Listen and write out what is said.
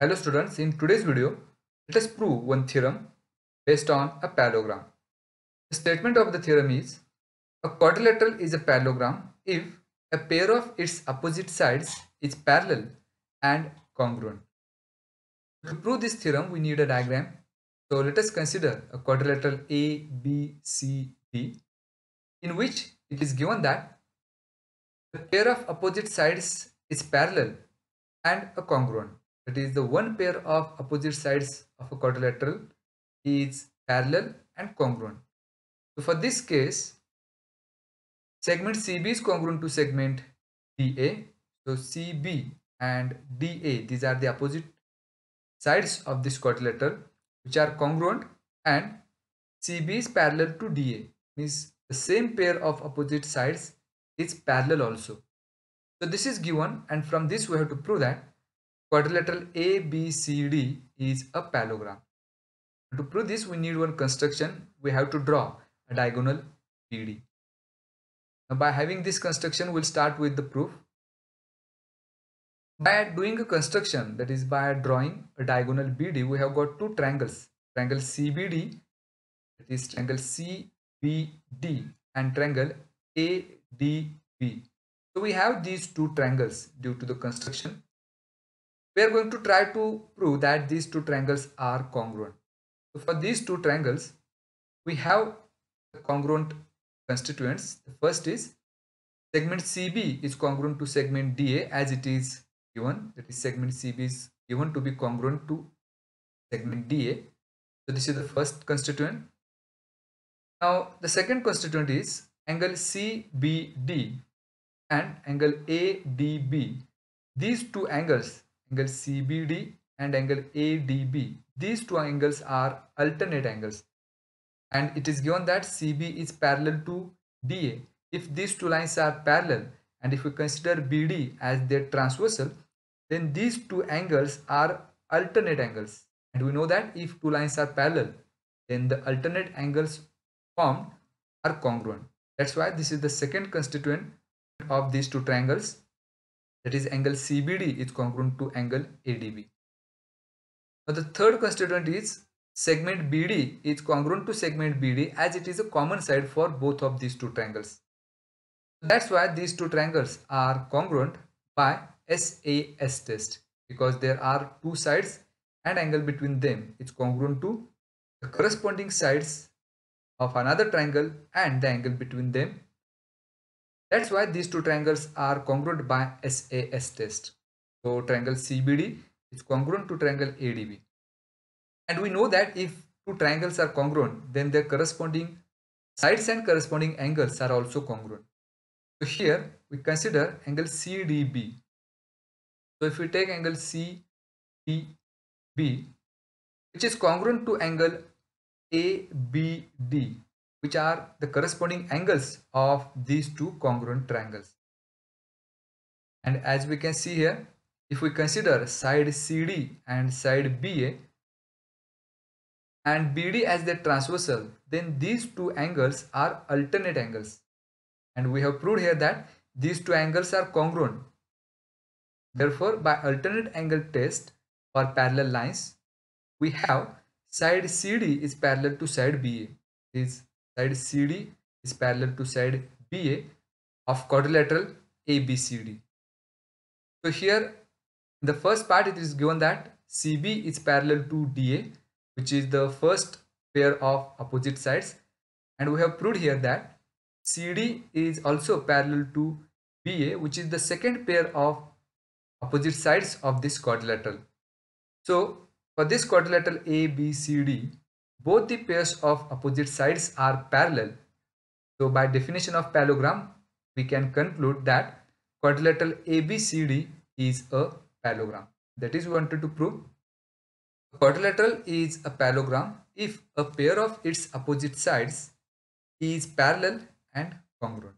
Hello students, in today's video, let us prove one theorem based on a parallelogram. The statement of the theorem is, a quadrilateral is a parallelogram if a pair of its opposite sides is parallel and congruent. To prove this theorem, we need a diagram. So let us consider a quadrilateral A, B, C, D, in which it is given that the pair of opposite sides is parallel and a congruent. That is the one pair of opposite sides of a quadrilateral is parallel and congruent. So for this case, segment CB is congruent to segment DA. So CB and DA, these are the opposite sides of this quadrilateral which are congruent and CB is parallel to DA means the same pair of opposite sides is parallel also. So this is given and from this we have to prove that quadrilateral ABCD is a parallelogram. To prove this, we need one construction. We have to draw a diagonal BD. Now, by having this construction, we'll start with the proof. By doing a construction, that is by drawing a diagonal BD, we have got two triangles. Triangle CBD, that is triangle CBD and triangle ADB. So we have these two triangles due to the construction we are going to try to prove that these two triangles are congruent. So for these two triangles, we have the congruent constituents. The first is segment CB is congruent to segment DA as it is given. That is segment CB is given to be congruent to segment DA. So this is the first constituent. Now the second constituent is angle CBD and angle ADB. These two angles angle CBD and angle ADB. These two angles are alternate angles and it is given that CB is parallel to DA. If these two lines are parallel and if we consider BD as their transversal then these two angles are alternate angles and we know that if two lines are parallel then the alternate angles formed are congruent. That's why this is the second constituent of these two triangles that is angle CBD is congruent to angle ADB. Now the third constituent is segment BD is congruent to segment BD as it is a common side for both of these two triangles. That's why these two triangles are congruent by SAS test because there are two sides and angle between them is congruent to the corresponding sides of another triangle and the angle between them that's why these two triangles are congruent by SAS test. So triangle CBD is congruent to triangle ADB. And we know that if two triangles are congruent, then their corresponding sides and corresponding angles are also congruent. So here we consider angle CDB. So if we take angle CDB, which is congruent to angle ABD, which are the corresponding angles of these two congruent triangles. And as we can see here, if we consider side CD and side BA and BD as the transversal, then these two angles are alternate angles. And we have proved here that these two angles are congruent. Therefore, by alternate angle test for parallel lines, we have side CD is parallel to side BA. Is side CD is parallel to side BA of quadrilateral ABCD. So here in the first part it is given that CB is parallel to DA which is the first pair of opposite sides and we have proved here that CD is also parallel to BA which is the second pair of opposite sides of this quadrilateral. So for this quadrilateral ABCD both the pairs of opposite sides are parallel. So by definition of parallelogram, we can conclude that quadrilateral ABCD is a parallelogram. That is we wanted to prove. A quadrilateral is a parallelogram if a pair of its opposite sides is parallel and congruent.